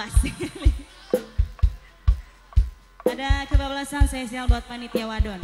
luas. Ada kebablasan spesial buat panitia wadon.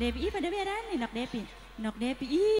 เดปีพันเดเวรันนี่นักเดปีหนักเดปี